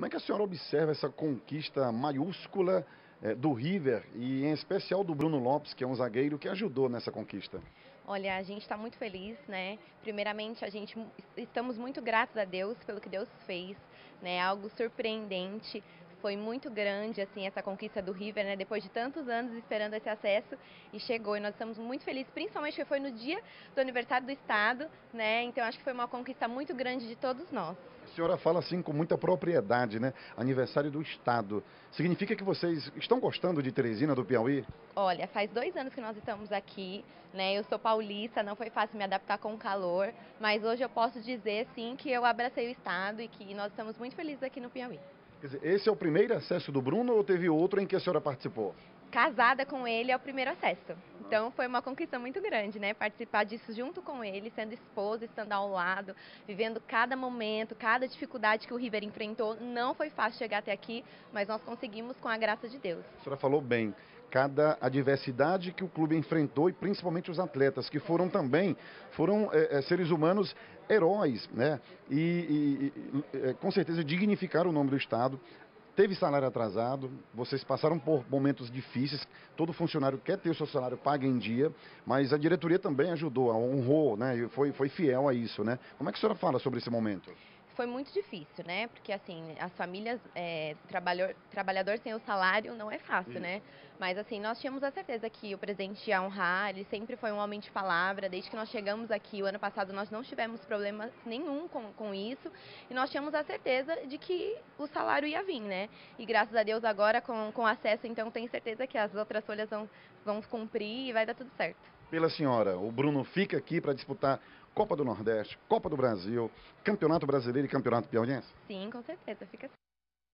Como é que a senhora observa essa conquista maiúscula eh, do River e em especial do Bruno Lopes, que é um zagueiro que ajudou nessa conquista? Olha, a gente está muito feliz, né? Primeiramente, a gente estamos muito gratos a Deus pelo que Deus fez, né? Algo surpreendente. Foi muito grande assim essa conquista do River, né? Depois de tantos anos esperando esse acesso e chegou e nós estamos muito felizes, principalmente que foi no dia do aniversário do estado, né? Então acho que foi uma conquista muito grande de todos nós. A senhora fala assim com muita propriedade, né? Aniversário do estado. Significa que vocês estão gostando de Teresina do Piauí? Olha, faz dois anos que nós estamos aqui, né? Eu sou paulista, não foi fácil me adaptar com o calor, mas hoje eu posso dizer sim que eu abracei o estado e que nós estamos muito felizes aqui no Piauí. Quer dizer, esse é o primeiro acesso do Bruno ou teve outro em que a senhora participou? Casada com ele é o primeiro acesso. Então foi uma conquista muito grande, né? Participar disso junto com ele, sendo esposa, estando ao lado, vivendo cada momento, cada dificuldade que o River enfrentou. Não foi fácil chegar até aqui, mas nós conseguimos com a graça de Deus. A senhora falou bem cada adversidade que o clube enfrentou e principalmente os atletas que foram também foram é, seres humanos heróis, né? E, e, e é, com certeza dignificaram o nome do estado. Teve salário atrasado, vocês passaram por momentos difíceis. Todo funcionário quer ter o seu salário pago em dia, mas a diretoria também ajudou, honrou, né? Foi, foi fiel a isso, né? Como é que a senhora fala sobre esse momento? Foi muito difícil, né? Porque assim, as famílias, é, trabalhador, trabalhador sem o salário não é fácil, Isso. né? Mas assim, nós tínhamos a certeza que o presidente ia honrar, ele sempre foi um homem de palavra, desde que nós chegamos aqui, o ano passado nós não tivemos problema nenhum com, com isso, e nós tínhamos a certeza de que o salário ia vir, né? E graças a Deus agora com, com acesso, então tenho certeza que as outras folhas vão, vão cumprir e vai dar tudo certo pela senhora. O Bruno fica aqui para disputar Copa do Nordeste, Copa do Brasil, Campeonato Brasileiro e Campeonato Piauiense? Sim, com certeza, fica assim.